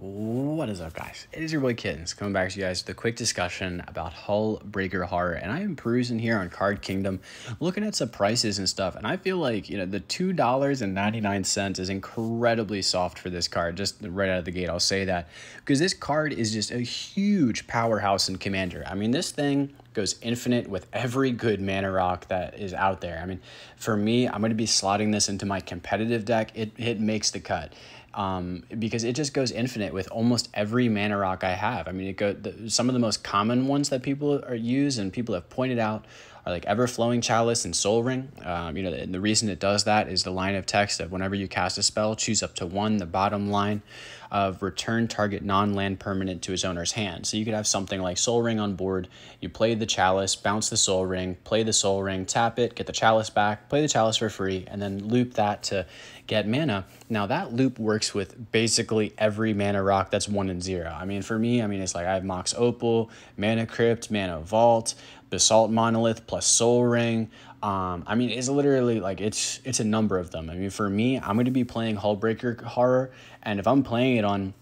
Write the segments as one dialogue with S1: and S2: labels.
S1: What is up, guys? It is your boy Kittens coming back to you guys with a quick discussion about Hullbreaker Horror. And I am perusing here on Card Kingdom, looking at some prices and stuff. And I feel like, you know, the $2.99 is incredibly soft for this card, just right out of the gate. I'll say that because this card is just a huge powerhouse in Commander. I mean, this thing goes infinite with every good mana rock that is out there. I mean, for me, I'm going to be slotting this into my competitive deck. It, it makes the cut um, because it just goes infinite with almost every mana rock I have. I mean, it go the, some of the most common ones that people are use and people have pointed out like Everflowing Chalice and Sol Ring. Um, you know, and the reason it does that is the line of text of whenever you cast a spell, choose up to one, the bottom line of return target non-land permanent to his owner's hand. So you could have something like Sol Ring on board, you play the Chalice, bounce the Sol Ring, play the Sol Ring, tap it, get the Chalice back, play the Chalice for free, and then loop that to get mana. Now that loop works with basically every mana rock that's one and zero. I mean, for me, I mean, it's like I have Mox Opal, Mana Crypt, Mana Vault, Basalt Monolith plus Sol Ring. Um, I mean, it's literally like it's it's a number of them. I mean, for me, I'm going to be playing Hullbreaker Horror, and if I'm playing it on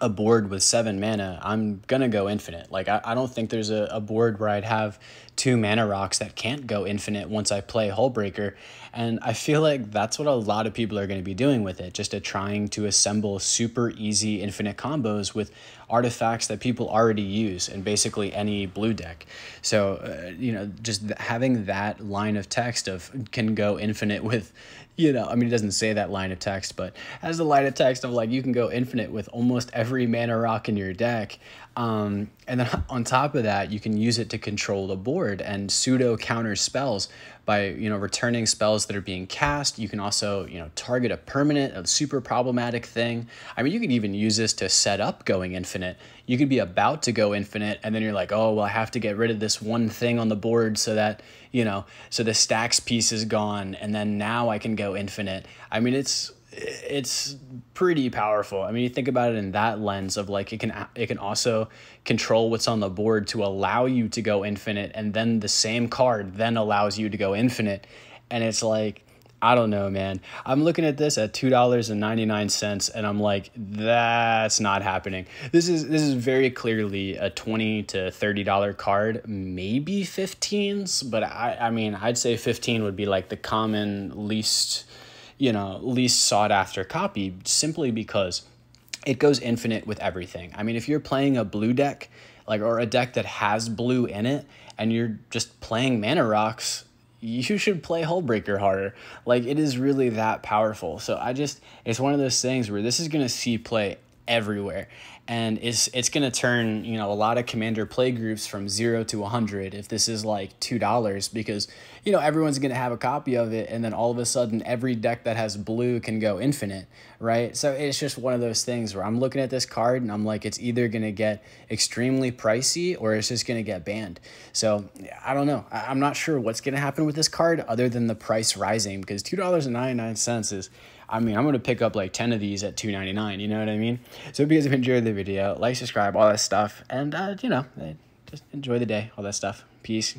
S1: a board with seven mana, I'm gonna go infinite. Like I, I don't think there's a, a board where I'd have two mana rocks that can't go infinite once I play Hullbreaker. And I feel like that's what a lot of people are going to be doing with it, just a trying to assemble super easy infinite combos with artifacts that people already use in basically any blue deck. So, uh, you know, just having that line of text of can go infinite with, you know, I mean, it doesn't say that line of text, but as the line of text of like you can go infinite with almost every mana rock in your deck. Um, and then on top of that, you can use it to control the board and pseudo counter spells by you know returning spells that are being cast. You can also you know target a permanent, a super problematic thing. I mean, you could even use this to set up going infinite. You could be about to go infinite, and then you're like, oh well, I have to get rid of this one thing on the board so that you know so the stax piece is gone, and then now I can go infinite. I mean, it's it's pretty powerful. I mean, you think about it in that lens of like it can it can also control what's on the board to allow you to go infinite, and then the same card then allows you to go infinite, and it's like I don't know, man. I'm looking at this at two dollars and I'm like, that's not happening. This is this is very clearly a twenty to thirty dollar card, maybe fifteens, but I I mean I'd say fifteen would be like the common least you know, least sought after copy simply because it goes infinite with everything. I mean, if you're playing a blue deck, like or a deck that has blue in it, and you're just playing mana rocks, you should play Hullbreaker Horror. Like it is really that powerful. So I just it's one of those things where this is gonna see play everywhere. And it's it's going to turn you know a lot of commander play groups from 0 to 100 if this is like $2 because you know everyone's going to have a copy of it and then all of a sudden every deck that has blue can go infinite right? So it's just one of those things where I'm looking at this card and I'm like it's either going to get extremely pricey or it's just going to get banned. So I don't know. I'm not sure what's going to happen with this card other than the price rising because $2.99 is I mean, I'm going to pick up like 10 of these at 2.99, you know what I mean? So if you guys have enjoyed the video, like, subscribe, all that stuff, and, uh, you know, just enjoy the day, all that stuff. Peace.